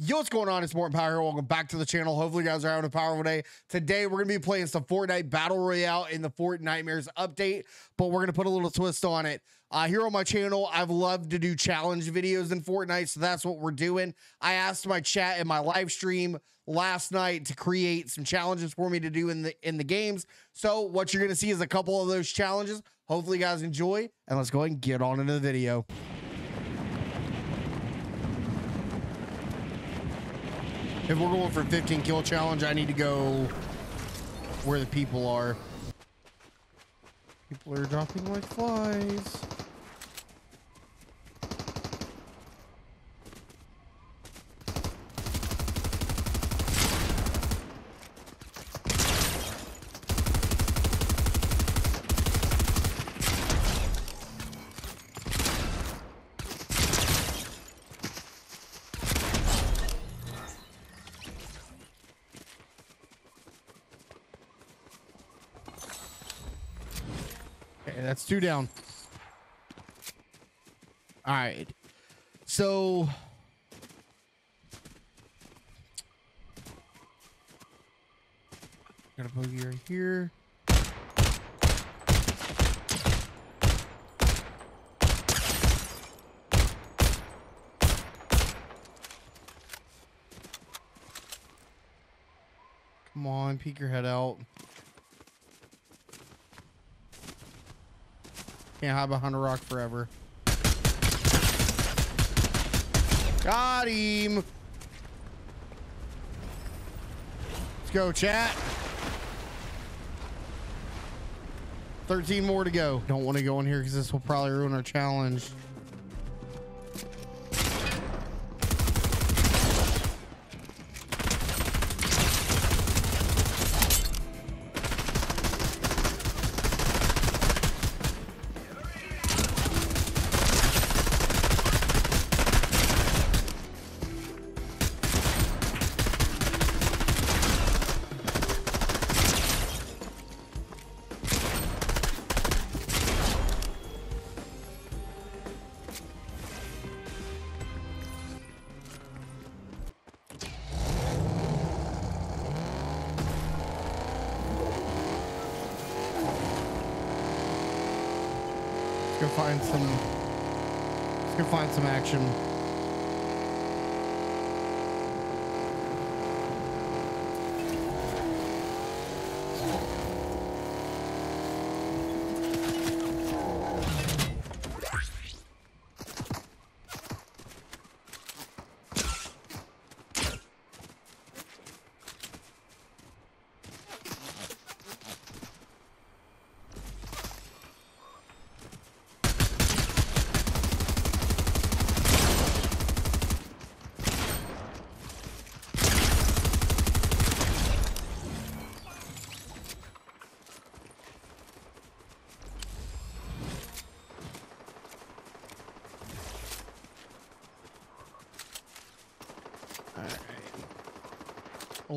Yo, what's going on? It's Morton Power here. Welcome back to the channel. Hopefully, you guys are having a powerful day. Today, we're going to be playing some Fortnite Battle Royale in the Fortnitemares update, but we're going to put a little twist on it. Uh, here on my channel, I've loved to do challenge videos in Fortnite, so that's what we're doing. I asked my chat in my live stream last night to create some challenges for me to do in the in the games. So what you're going to see is a couple of those challenges. Hopefully, you guys enjoy, and let's go ahead and get on into the video. If we're going for 15 kill challenge, I need to go where the people are. People are dropping like flies. That's two down. All right. So got a bogey right here. Come on, peek your head out. Can't behind a rock forever. Got him. Let's go, chat. 13 more to go. Don't want to go in here because this will probably ruin our challenge. Find some. Let's go find some action.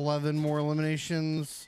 11 more eliminations.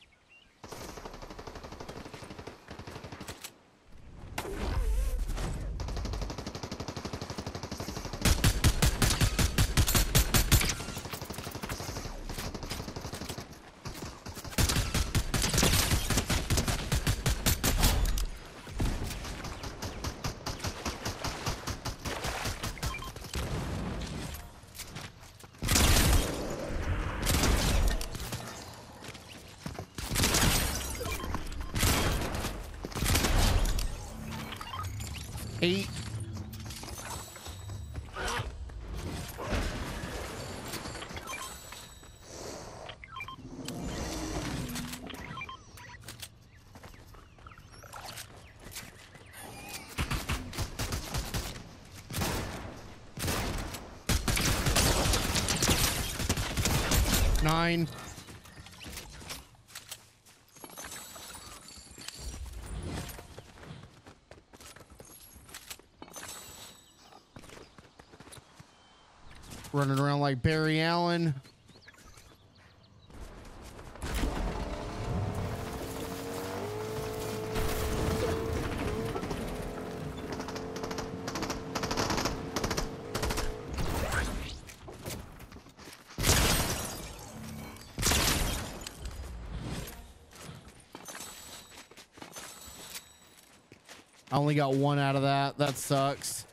Eight. Nine. running around like Barry Allen. I only got one out of that. That sucks.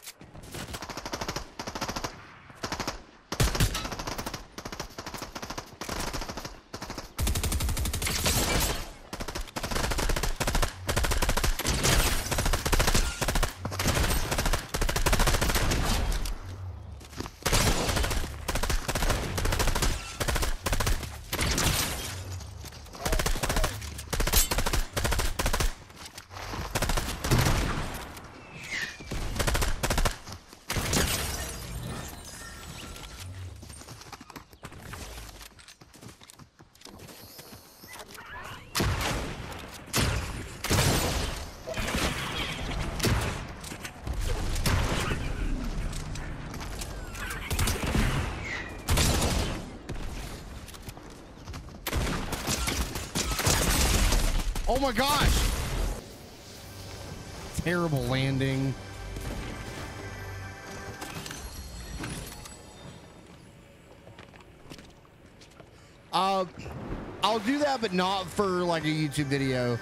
Oh my gosh. Terrible landing. Uh, I'll do that, but not for like a YouTube video.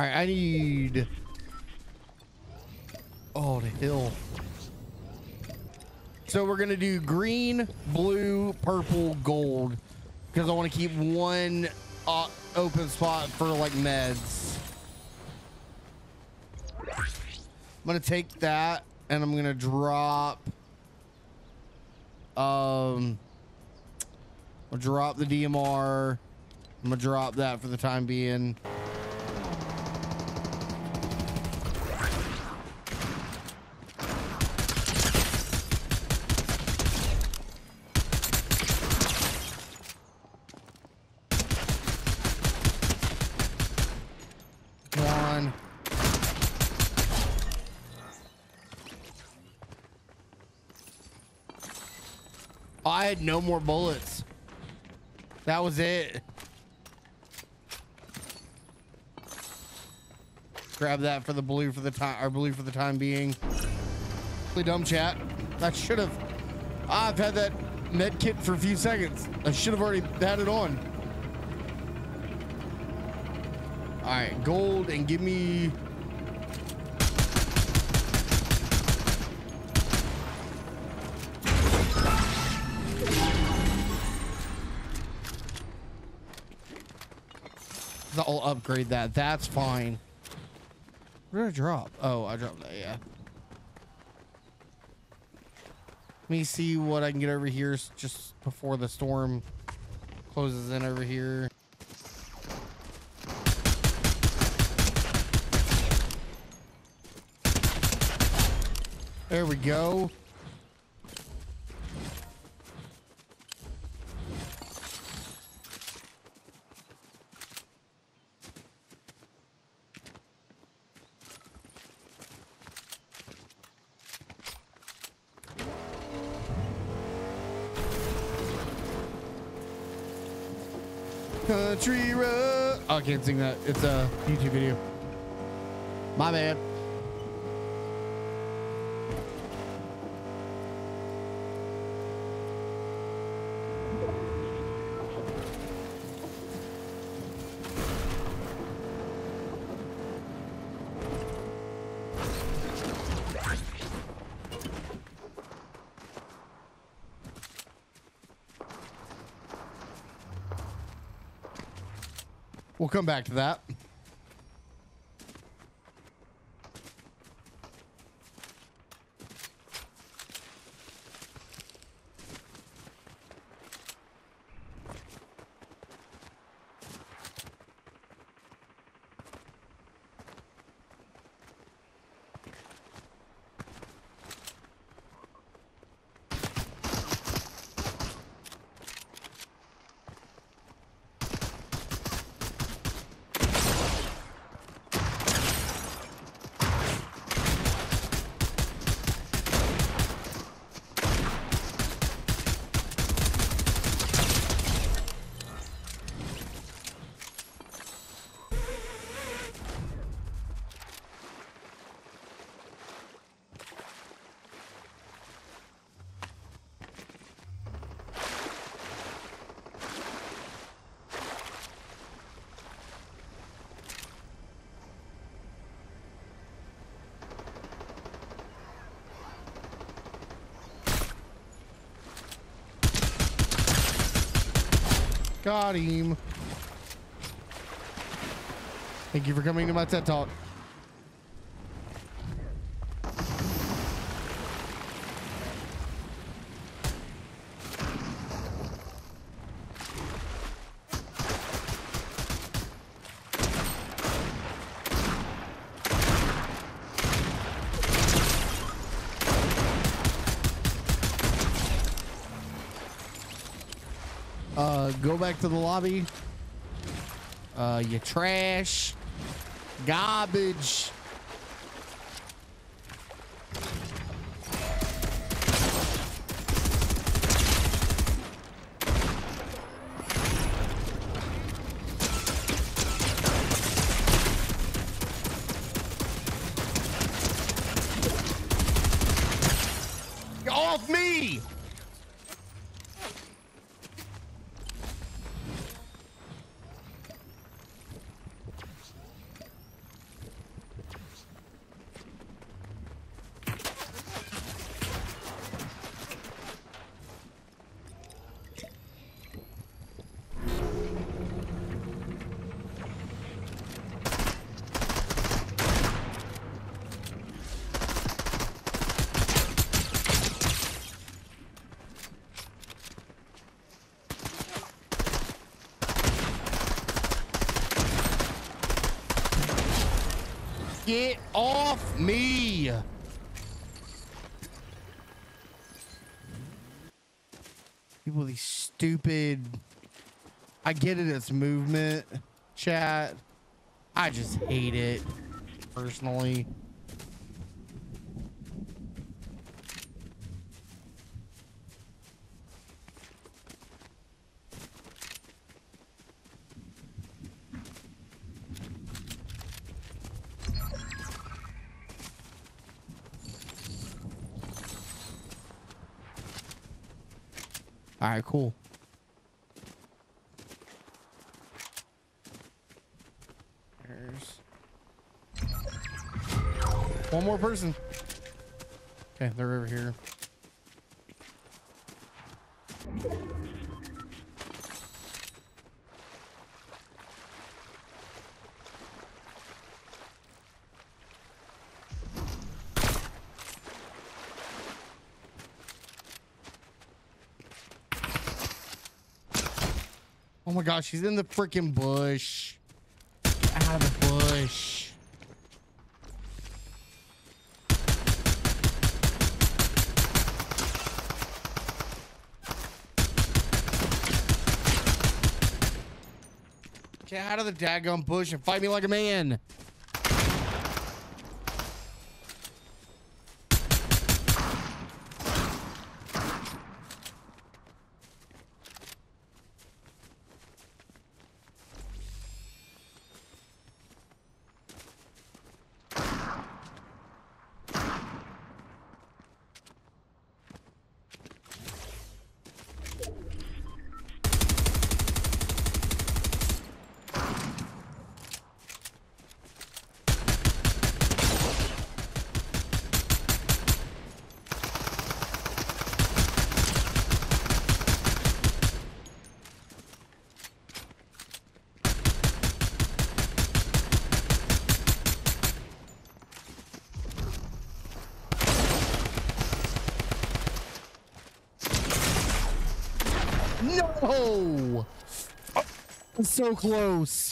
All right, I need. Oh, the hill. So we're gonna do green, blue, purple, gold, because I want to keep one uh, open spot for like meds. I'm gonna take that and I'm gonna drop. Um, I'll drop the DMR. I'm gonna drop that for the time being. One. I had no more bullets. That was it. Grab that for the blue for the time, or blue for the time being. Really dumb chat. I should have. I've had that med kit for a few seconds. I should have already had it on. All right, gold, and give me. I'll upgrade that. That's fine. Where did I drop? Oh, I dropped that. Yeah. Let me see what I can get over here just before the storm closes in over here. There we go. Country road. Oh, I can't sing that. It's a YouTube video. My bad. We'll come back to that. Got him. Thank you for coming to my TED Talk. Uh, go back to the lobby. Uh, you trash. Garbage. Off me! Get off me! People, these stupid. I get it, it's movement, chat. I just hate it, personally. All right, cool. There's one more person. Okay, they're over here. Oh my gosh, he's in the freaking bush. Get Out of the bush. Get out of the daggum bush and fight me like a man. No! Oh, so close.